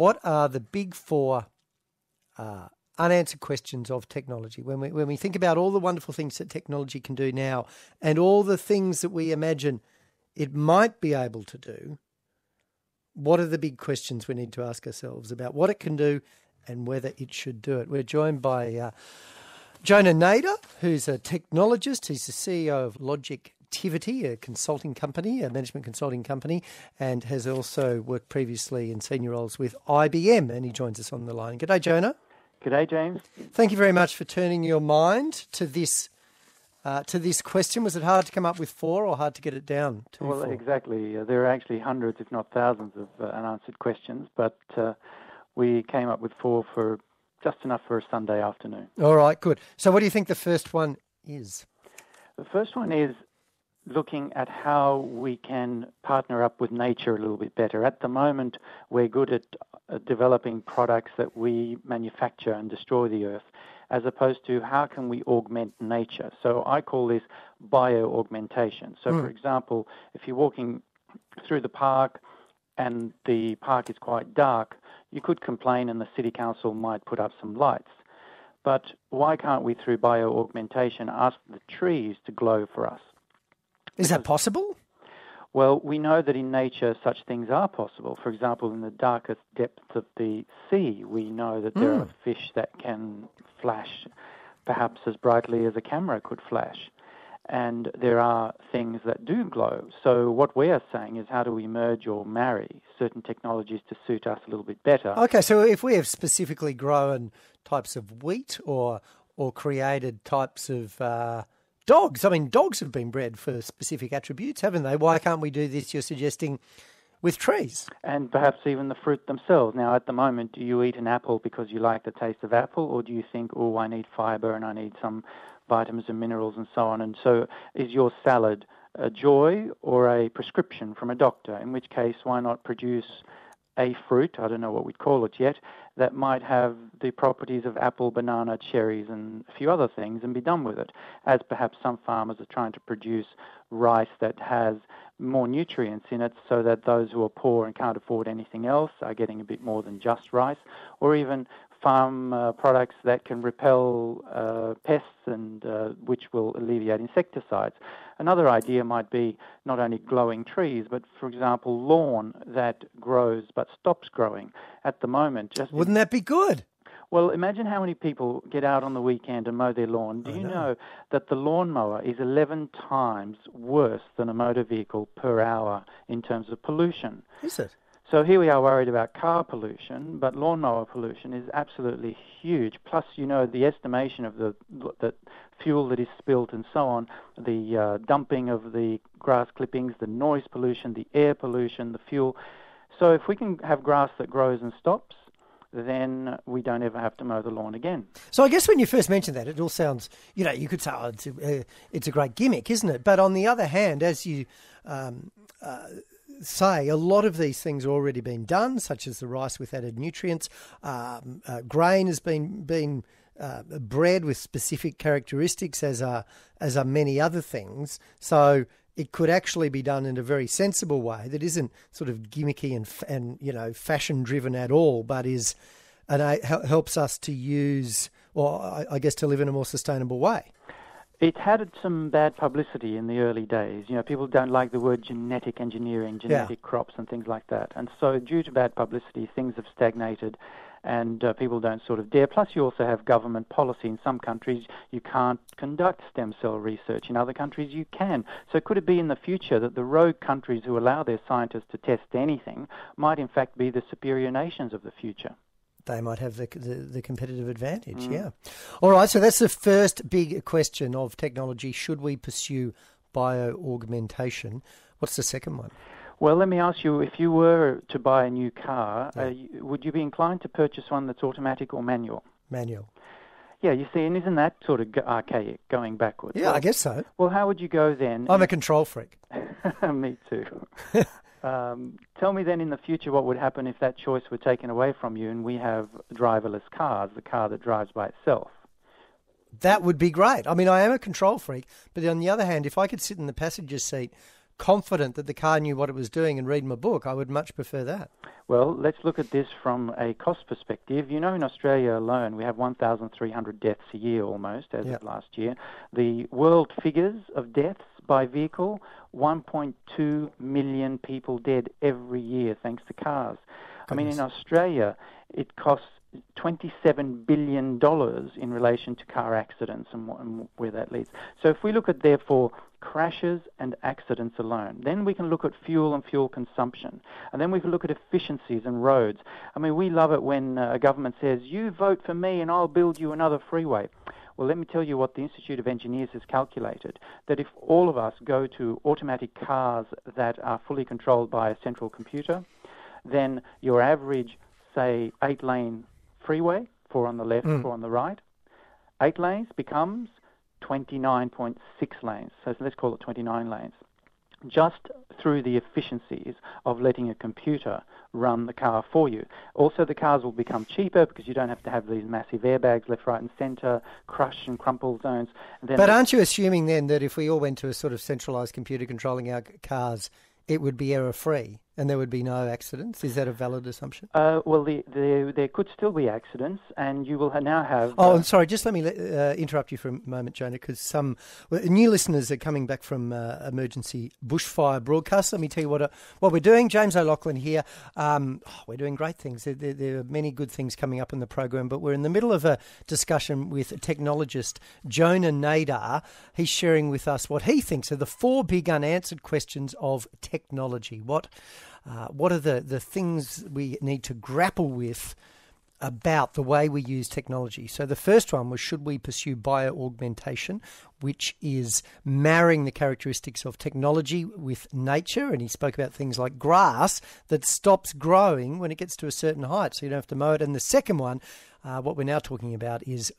what are the big four uh, unanswered questions of technology? When we when we think about all the wonderful things that technology can do now, and all the things that we imagine it might be able to do, what are the big questions we need to ask ourselves about what it can do and whether it should do it? We're joined by uh, Jonar Nader, who's a technologist. He's the CEO of Logic Activity, a consulting company, a management consulting company, and has also worked previously in senior roles with IBM. And he joins us on the line. Good G'day, Jonar. G'day, James. Thank you very much for turning your mind to this uh, to this question. Was it hard to come up with four, or hard to get it down to well, four? exactly. Uh, there are actually hundreds, if not thousands, of uh, unanswered questions, but uh, we came up with four for just enough for a Sunday afternoon. All right, good. So, what do you think the first one is? The first one is looking at how we can partner up with nature a little bit better. At the moment, we're good at uh, developing products that we manufacture and destroy the earth, as opposed to how can we augment nature. So I call this bio-augmentation. So, Mm. for example, if you're walking through the park and the park is quite dark, you could complain and the city council might put up some lights. But why can't we, through bio-augmentation, ask the trees to glow for us? Is that possible? Well, we know that in nature such things are possible. For example, in the darkest depths of the sea, we know that there Mm. are fish that can flash perhaps as brightly as a camera could flash. And there are things that do glow. So, what we are saying is how do we merge or marry certain technologies to suit us a little bit better? Okay, so if we have specifically grown types of wheat or or created types of uh, dogs, I mean, dogs have been bred for specific attributes, haven't they? Why can't we do this? You're suggesting with trees. and perhaps even the fruit themselves. Now, at the moment, do you eat an apple because you like the taste of apple, or do you think, oh, I need fiber and I need some vitamins and minerals and so on? And so, is your salad a joy or a prescription from a doctor? In which case, why not produce a fruit, I don't know what we'd call it yet, that might have the properties of apple, banana, cherries, and a few other things and be done with it, as perhaps some farmers are trying to produce rice that has more nutrients in it so that those who are poor and can't afford anything else are getting a bit more than just rice, or even farm uh, products that can repel uh, pests and uh, which will alleviate insecticides. Another idea might be not only glowing trees, but for example, lawn that grows but stops growing. At the moment, just Wouldn't that be good? well, imagine how many people get out on the weekend and mow their lawn. Do you know. know. that the lawnmower is 11 times worse than a motor vehicle per hour in terms of pollution? Is it? So here we are worried about car pollution, but lawnmower pollution is absolutely huge. Plus, you know, the estimation of the the fuel that is spilt and so on, the uh, dumping of the grass clippings, the noise pollution, the air pollution, the fuel. So if we can have grass that grows and stops, then we don't ever have to mow the lawn again. So I guess when you first mentioned that, it all sounds, you know, you could say, oh, it's a, uh, it's a great gimmick, isn't it? But on the other hand, as you um, uh, say, a lot of these things are already been done, such as the rice with added nutrients. Um, uh, grain has been been uh, bred with specific characteristics, as are as are many other things. So it could actually be done in a very sensible way that isn't sort of gimmicky and and you know fashion driven at all, but is and uh, helps us to use, or I guess to live in a more sustainable way. It had some bad publicity in the early days. You know, people don't like the word genetic engineering, genetic crops, and things like that. And so, due to bad publicity, things have stagnated, and uh, people don't sort of dare. Plus, you also have government policy. In some countries, you can't conduct stem cell research. In other countries, you can. So, could it be in the future that the rogue countries who allow their scientists to test anything might, in fact, be the superior nations of the future? They might have the, the, the competitive advantage. Yeah. All right. So that's the first big question of technology. Should we pursue bio augmentation? What's the second one? Well, let me ask you: if you were to buy a new car, uh, would you be inclined to purchase one that's automatic or manual? Manual. Yeah, you see, and isn't that sort of archaic, going backwards? Yeah, well, I guess so. Well, how would you go then? I'm a control freak. Me too. um, tell me then, in the future, what would happen if that choice were taken away from you, and we have driverless cars, the car that drives by itself? That would be great. I mean, I am a control freak, but on the other hand, if I could sit in the passenger seat confident that the car knew what it was doing and read my book. I would much prefer that. Well, let's look at this from a cost perspective. You know, in Australia alone, we have 1,300 deaths a year almost as yep. of last year. The world figures of deaths by vehicle 1.2 million people dead every year thanks to cars. Goodness. I mean, in Australia, it costs $27 billion in relation to car accidents and, and, where that leads. So if we look at, therefore, crashes and accidents alone, then we can look at fuel and fuel consumption. And then we can look at efficiencies and roads. I mean, we love it when uh, a government says, you vote for me and I'll build you another freeway. Well, let me tell you what the Institute of Engineers has calculated that if all of us go to automatic cars that are fully controlled by a central computer, then your average, say, eight lane freeway, four on the left, mm. four on the right. Eight lanes becomes 29.6 lanes. So let's call it 29 lanes. Just through the efficiencies of letting a computer run the car for you. Also, the cars will become cheaper because you don't have to have these massive airbags left, right, and centre, crush and crumple zones. And but aren't you assuming then that if we all went to a sort of centralised computer controlling our cars, it would be error free? And there would be no accidents. Is that a valid assumption? Uh, well, the, the, there could still be accidents, and you will now have. Oh, uh, I'm sorry. Just let me uh, interrupt you for a moment, Jonar, because some well, new listeners are coming back from uh, emergency bushfire broadcast. Let me tell you what uh, what we're doing. James O'Loghlin here. Um, oh, we're doing great things. There, there, there, are many good things coming up in the program, but we're in the middle of a discussion with a technologist Jonar Nader. He's sharing with us what he thinks are the four big unanswered questions of technology. What uh, what are the, the things we need to grapple with about the way we use technology. So the first one was should we pursue bioaugmentation, which is marrying the characteristics of technology with nature. And he spoke about things like grass that stops growing when it gets to a certain height, so you don't have to mow it. And the second one, uh, what we're now talking about, is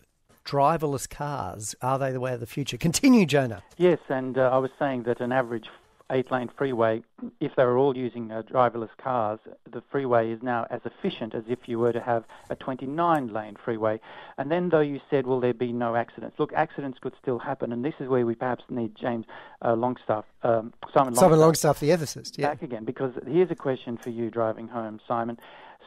driverless cars. Are they the way of the future? Continue, Jonar. Yes, and uh, I was saying that an average eight lane freeway, if they were all using uh, driverless cars, the freeway is now as efficient as if you were to have a 29 lane freeway. And then, though you said, will there be no accidents? Look, accidents could still happen, and this is where we perhaps need James uh, Longstaff, um, Simon Longstaff. Simon Longstaff, the ethicist, yeah. Back again, because here's a question for you driving home, Simon.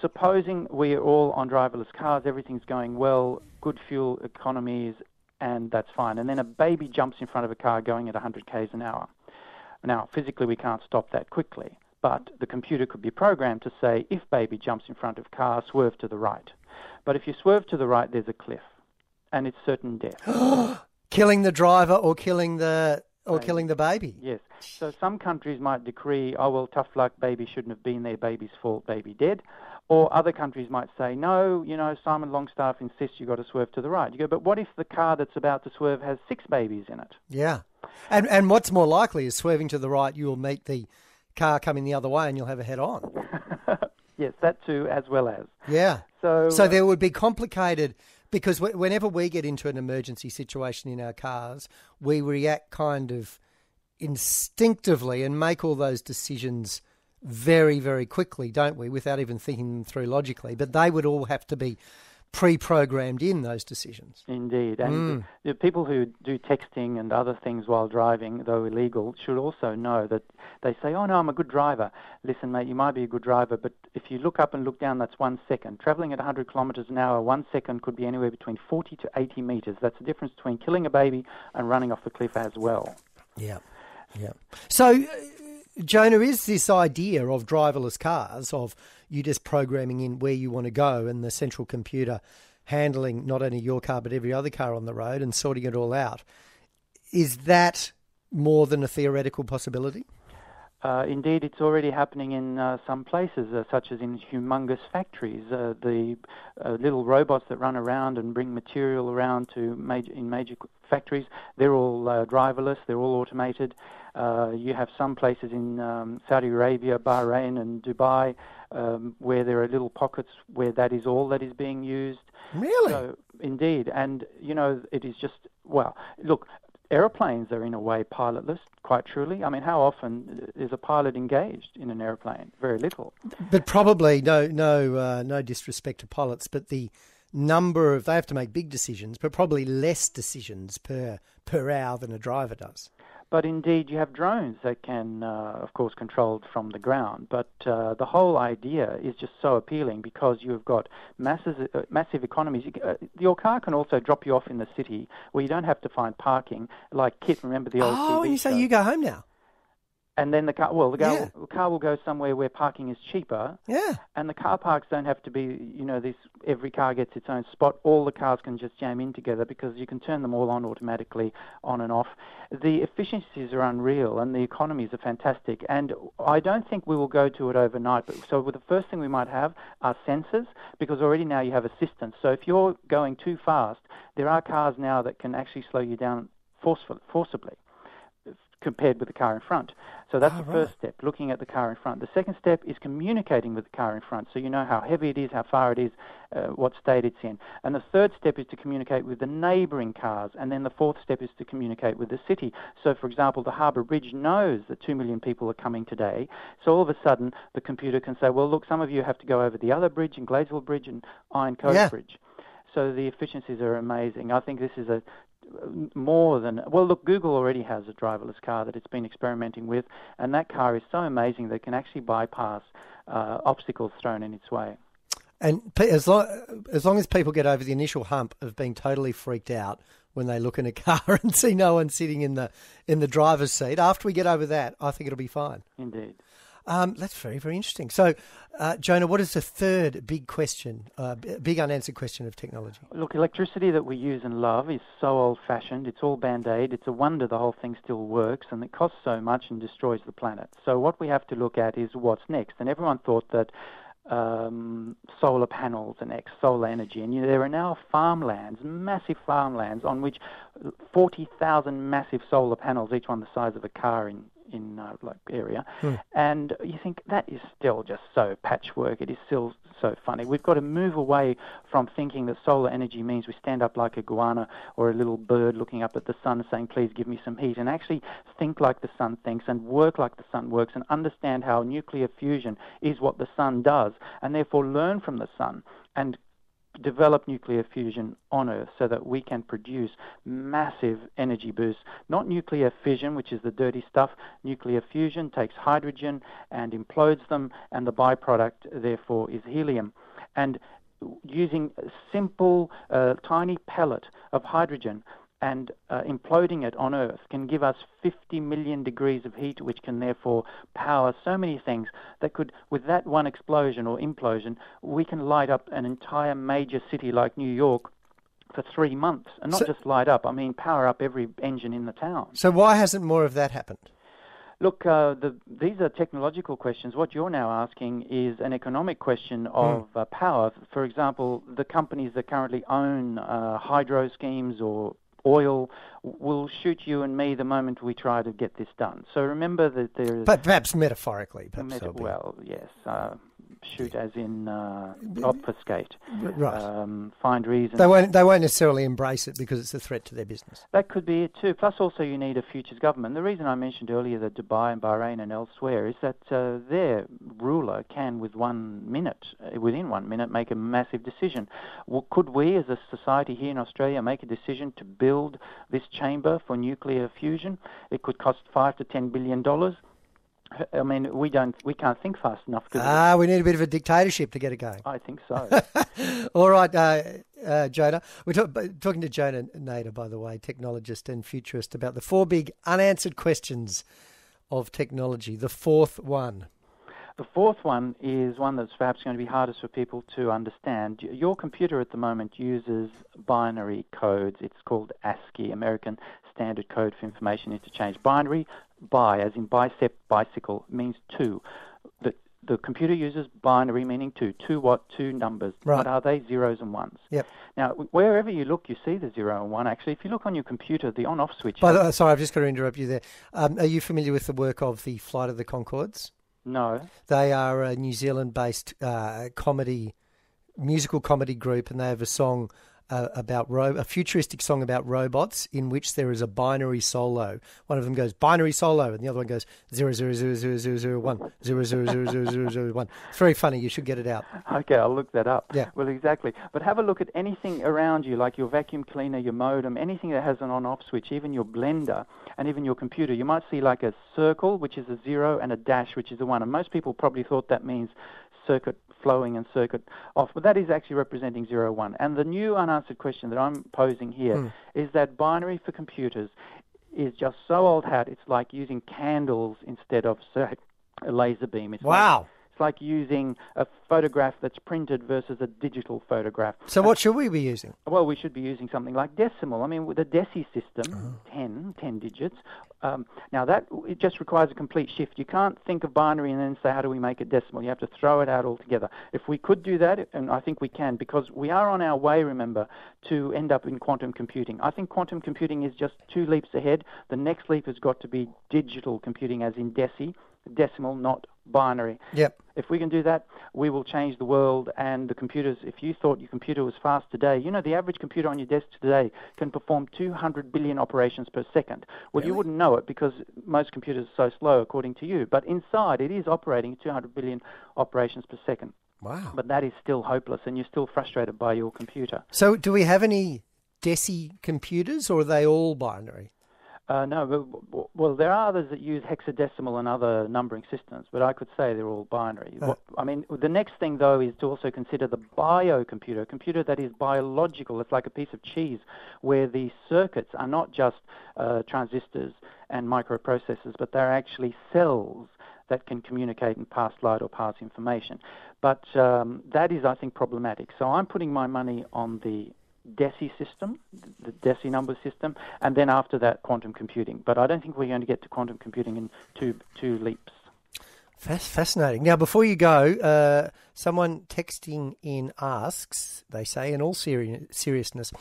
Supposing we are all on driverless cars, everything's going well, good fuel economies, and that's fine. And then a baby jumps in front of a car going at 100 k's an hour. Now, physically, we can't stop that quickly, but the computer could be programmed to say, if baby jumps in front of car, swerve to the right. But if you swerve to the right, there's a cliff, and it's certain death. killing the driver or killing the or baby. killing the baby. Yes. So some countries might decree, oh well, tough luck, baby shouldn't have been there, baby's fault, baby dead. Or other countries might say, no, you know, Simon Longstaff insists you've got to swerve to the right. You go, but what if the car that's about to swerve has six babies in it? Yeah. And and what's more likely is swerving to the right, you'll meet the car coming the other way and you'll have a head on. yes, that too, as well as. Yeah. So, so uh, there would be complicated because whenever we get into an emergency situation in our cars, we react kind of instinctively and make all those decisions very, very quickly, don't we, without even thinking them through logically. But they would all have to be pre-programmed in those decisions. Indeed, and mm. the people who do texting and other things while driving, though illegal, should also know that they say, "Oh no, I'm a good driver." Listen, mate, you might be a good driver, but if you look up and look down, that's one second. Traveling at 100 kilometres an hour, one second could be anywhere between 40 to 80 metres. That's the difference between killing a baby and running off the cliff as well. Yeah, yeah. So. Uh, Jonar, is this idea of driverless cars, of you just programming in where you want to go and the central computer handling not only your car but every other car on the road and sorting it all out. Is that more than a theoretical possibility? Uh, indeed, it's already happening in uh, some places, uh, such as in humongous factories. Uh, the uh, little robots that run around and bring material around to major, in major factories, they're all uh, driverless, they're all automated. You have some places in um, Saudi Arabia, Bahrain, and Dubai um, where there are little pockets where that is all that is being used. Really? So, indeed. And, you know, it is just, well, look, aeroplanes are in a way pilotless, quite truly. I mean, how often is a pilot engaged in an aeroplane? Very little. But probably, no, no, uh, no disrespect to pilots, but the number of, they have to make big decisions, but probably less decisions per, per hour than a driver does. But indeed, you have drones that can, uh, of course, controlled from the ground. But uh, the whole idea is just so appealing because you've got masses, uh, massive economies. Uh, your car can also drop you off in the city where you don't have to find parking. Like KITT, remember the old Oh, TV and you show? say you go home now. And then the car, well, the car, Yeah. the car will go somewhere where parking is cheaper, Yeah. and the car parks don't have to be, you know, this every car gets its own spot. All the cars can just jam in together because you can turn them all on automatically, on and off. The efficiencies are unreal, and the economies are fantastic. And I don't think we will go to it overnight. But so the first thing we might have are sensors because already now you have assistance. So if you're going too fast, there are cars now that can actually slow you down forceful, forcibly compared with the car in front. So that's Ah, the right. first step, looking at the car in front. The second step is communicating with the car in front, so you know how heavy it is, how far it is, uh, what state it's in. And the third step is to communicate with the neighbouring cars, and then the fourth step is to communicate with the city. So, for example, the Harbour Bridge knows that two million people are coming today, so all of a sudden the computer can say, well, look, some of you have to go over the other bridge, and Gladesville Bridge and Iron Cove Yeah. Bridge. So the efficiencies are amazing. I think this is a more than well look google already has a driverless car that it's been experimenting with and that car is so amazing that it can actually bypass uh, obstacles thrown in its way And as long, as long as people get over the initial hump of being totally freaked out when they look in a car and see no one sitting in the in the driver's seat, after we get over that, I think it'll be fine. indeed Um, that's very very interesting. So, uh, Jonar, what is the third big question, uh, big unanswered question of technology? Look, electricity that we use and love is so old fashioned. It's all band aid. It's a wonder the whole thing still works and it costs so much and destroys the planet. So, what we have to look at is what's next. And everyone thought that um, solar panels and X solar energy, and you know, there are now farmlands, massive farmlands, on which 40,000 massive solar panels, each one the size of a car in in uh, like area, and you think that is still just so patchwork. It is still so funny. We've got to move away from thinking that solar energy means we stand up like a guana or a little bird looking up at the sun saying, please give me some heat, and actually think like the sun thinks and work like the sun works and understand how nuclear fusion is what the sun does, and therefore learn from the sun and develop nuclear fusion on Earth so that we can produce massive energy boosts. Not nuclear fission, which is the dirty stuff. Nuclear fusion takes hydrogen and implodes them, and the byproduct, therefore, is helium. And using a simple, uh, tiny pellet of hydrogen and uh, imploding it on Earth can give us 50 million degrees of heat, which can therefore power so many things that could, with that one explosion or implosion, we can light up an entire major city like New York for three months. And not So- just light up, I mean power up every engine in the town. So, why hasn't more of that happened? Look, uh, the, these are technological questions. What you're now asking is an economic question of uh, power. For example, the companies that currently own uh, hydro schemes or oil will shoot you and me the moment we try to get this done. So remember that there is But perhaps metaphorically, perhaps Meta- well, yes, uh, shoot as in uh, obfuscate, right. um, find reasons. they won't. They won't necessarily embrace it because it's a threat to their business. That could be it too. Plus, also, you need a futures government. The reason I mentioned earlier that Dubai and Bahrain and elsewhere is that uh, their ruler can, with one minute, uh, within one minute, make a massive decision. Well, could we, as a society here in Australia, make a decision to build this chamber for nuclear fusion? It could cost five to ten billion dollars. I mean, we don't, we can't think fast enough. Ah, we need a bit of a dictatorship to get it going. I think so. All right, uh, uh, Jonar. We're talk- talking to Jonar Nader, by the way, technologist and futurist, about the four big unanswered questions of technology. The fourth one. The fourth one is one that's perhaps going to be hardest for people to understand. Your computer at the moment uses binary codes. It's called ASCII, American Standard Code for Information Interchange. Binary, bi, as in bicep, bicycle, means two. The, the computer uses binary, meaning two. Two what? Two numbers. Right. What are they? Zeros and ones. Yep. Now, wherever you look, you see the zero and one. Actually, if you look on your computer, the on-off switch. By the way, sorry, I've just got to interrupt you there. Um, are you familiar with the work of the Flight of the Conchords? no. They are a New Zealand-based uh, comedy musical comedy group, and they have a song uh, about ro- a futuristic song about robots in which there is a binary solo. One of them goes binary solo, and the other one goes zero zero zero zero zero zero one zero zero zero zero zero zero one. It's very funny. You should get it out. Okay, I'll look that up. Yeah. Well, exactly. But have a look at anything around you, like your vacuum cleaner, your modem, anything that has an on-off switch, even your blender, and even your computer. You might see like a circle, which is a zero, and a dash, which is a one. And most people probably thought that means circuit flowing and circuit off, but that is actually representing zero one. And the new unanswered question that I'm posing here Hmm. is that binary for computers is just so old hat. It's like using candles instead of a laser beam. It's like- Wow. it's like using a photograph that's printed versus a digital photograph. So what should we be using? Well, we should be using something like decimal. I mean, with the DESI system, Uh-huh. 10, 10 digits. Um, now, that it just requires a complete shift. You can't think of binary and then say, how do we make it decimal? You have to throw it out altogether. If we could do that, and I think we can, because we are on our way, remember, to end up in quantum computing. I think quantum computing is just two leaps ahead. The next leap has got to be digital computing, as in DESI, decimal, not binary. Yep. If we can do that, we will change the world and the computers. If you thought your computer was fast today, you know the average computer on your desk today can perform 200 billion operations per second. Well, you wouldn't know it because most computers are so slow, according to you. But inside, it is operating 200 billion operations per second. Wow. But that is still hopeless, and you're still frustrated by your computer. So do we have any DESI computers, or are they all binary? Uh, no, but, well, there are others that use hexadecimal and other numbering systems, but I could say they're all binary. Uh. I mean, the next thing, though, is to also consider the biocomputer, a computer that is biological. It's like a piece of cheese, where the circuits are not just uh, transistors and microprocessors, but they're actually cells that can communicate and pass light or pass information. But um, that is, I think, problematic. So I'm putting my money on the DESI system, the DESI number system, and then after that, quantum computing. But I don't think we're going to get to quantum computing in two two leaps. That's fascinating. Now, before you go, uh, someone texting in asks, they say, in all seri- seriousness,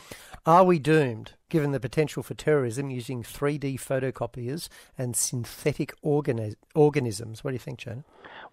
are we doomed given the potential for terrorism using 3D photocopiers and synthetic organi- organisms? What do you think, Jonar?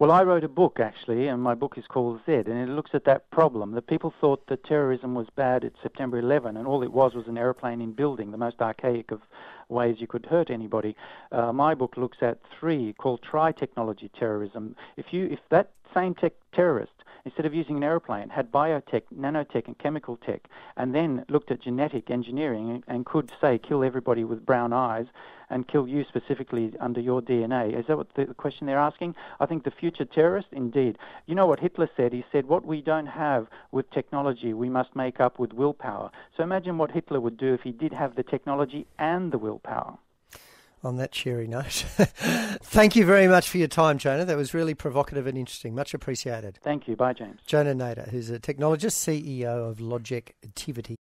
Well, I wrote a book actually, and my book is called Z, and it looks at that problem. That people thought that terrorism was bad at September 11, and all it was was an aeroplane in building, the most archaic of ways you could hurt anybody. Uh, my book looks at three called tri-technology terrorism. If you, if that same tech terrorist instead of using an aeroplane, had biotech, nanotech, and chemical tech, and then looked at genetic engineering and, could, say, kill everybody with brown eyes and kill you specifically under your DNA. Is that what the question they're asking? I think the future terrorist, indeed. You know what Hitler said? He said, What we don't have with technology, we must make up with willpower. So imagine what Hitler would do if he did have the technology and the willpower. On that cheery note, thank you very much for your time, Jonar. That was really provocative and interesting. Much appreciated. Thank you. Bye, James. Jonar Nader, who's a technologist, CEO of Logictivity.